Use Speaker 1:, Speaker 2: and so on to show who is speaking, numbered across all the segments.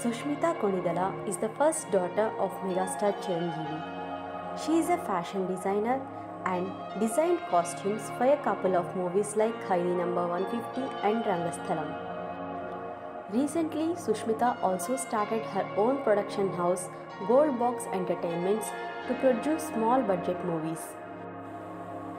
Speaker 1: Sushmita Konidela is the first daughter of megastar Chiranjeevi. She is a fashion designer and designed costumes for a couple of movies like Khaidi Number 150 and Rangasthalam. Recently, Sushmita also started her own production house, Gold Box Entertainments, to produce small budget movies.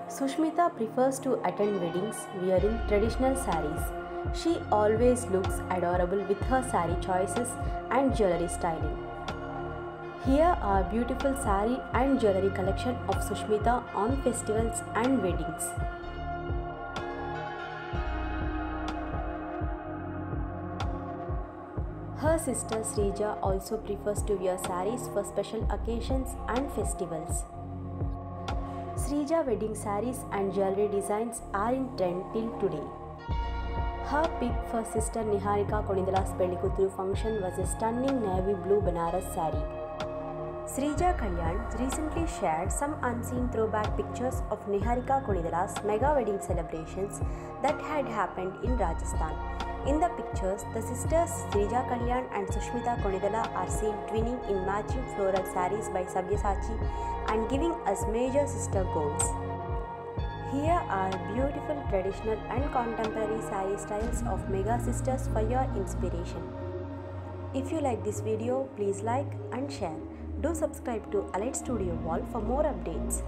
Speaker 1: Sushmita prefers to attend weddings wearing traditional saris. She always looks adorable with her sari choices and jewelry styling. Here are beautiful sari and jewelry collection of Sushmita on festivals and weddings. Her sister Sreeja also prefers to wear saris for special occasions and festivals. Sreeja wedding saris and jewelry designs are in trend till today. Her pick for sister Niharika Konidela's Pellikuturu function was a stunning navy blue Banaras saree. Sreeja Kalyan recently shared some unseen throwback pictures of Niharika Konidela's mega wedding celebrations that had happened in Rajasthan. In the pictures, the sisters Sreeja Kalyan and Sushmita Konidela are seen twinning in matching floral sarees by Sabyasachi and giving us major sister goals. Traditional and contemporary saree styles of mega sisters for your inspiration. If you like this video, please like and share. Do subscribe to Elite Studio Wall for more updates.